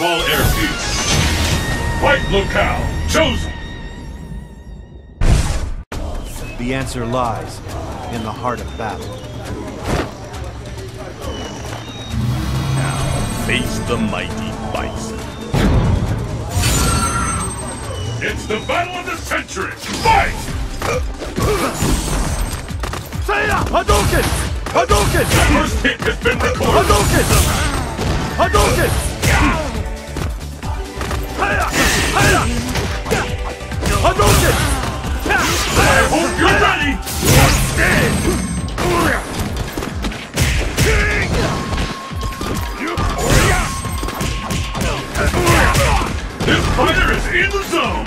small airfield. Fight locale chosen. The answer lies in the heart of battle. Now, face the mighty bison. It's the battle of the century. Fight! Seiya! Hadouken! Hadouken! The first hit has been recorded. Hadouken! Hadouken! In the zone.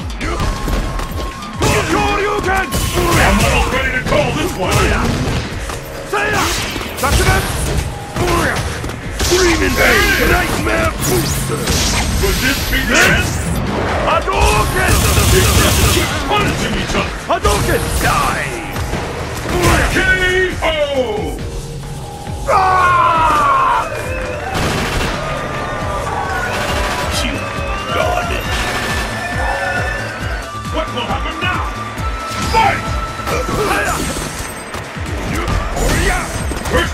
Shoryuken! I'm almost ready to call this one. Seiya! Sakuren! Screaming Nightmare Booster. Could this be the end? Hadouken! Keep punishing each other. Hadouken! KO!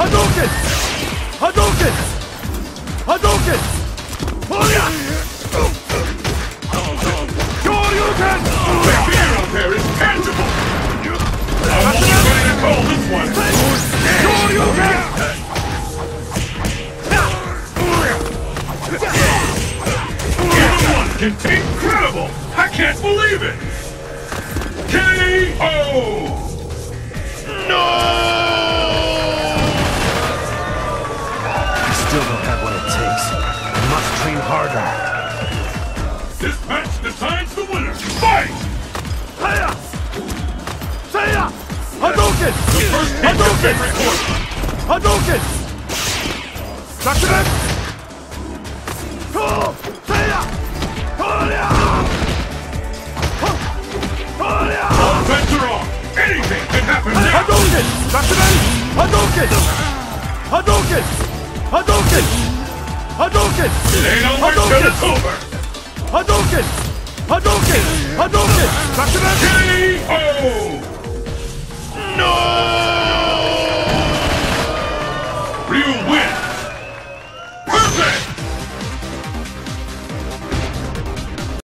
Hadouken! Hadouken! Hadouken! Shoryuken! The fear out there is tangible. I'm almost ready to call this one. Shoryuken! Take incredible. I can't believe it. KO! You still don't have what it takes. You must train harder. This match decides the winner. Fight! Seiya! Seiya! Hadouken! The first hit has. Hadouken! Sakuren! Go! Seiya! Horya! Horya! All bets are off. Anything can happen now. Hadouken! Sakuren! Hadouken! Hadouken! Hadouken! Hadouken! Hadouken! Hadouken! Hadouken! Hadouken! Hadouken! KO! No! You win!